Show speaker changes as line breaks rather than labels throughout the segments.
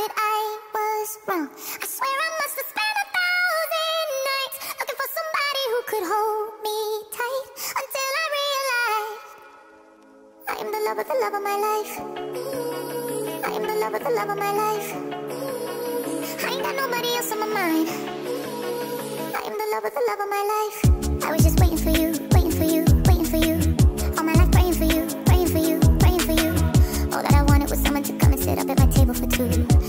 that I was wrong. I swear I must have spent a thousand nights looking for somebody who could hold me tight until I realized I am the love of the love of my life. I am the love of the love of my life. I ain't got nobody else on my mind. I am the love of the love of my life. I was just waiting for you, waiting for you, waiting for you. All my life praying for you, praying for you, praying for you. All that I wanted was someone to come and sit up at my table for two.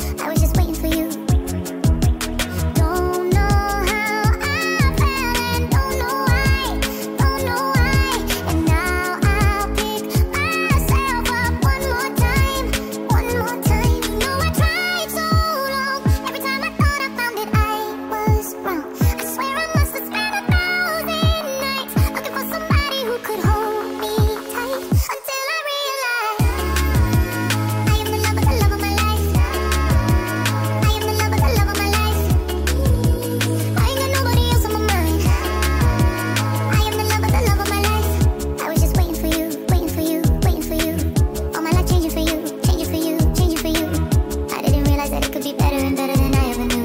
better than I ever knew.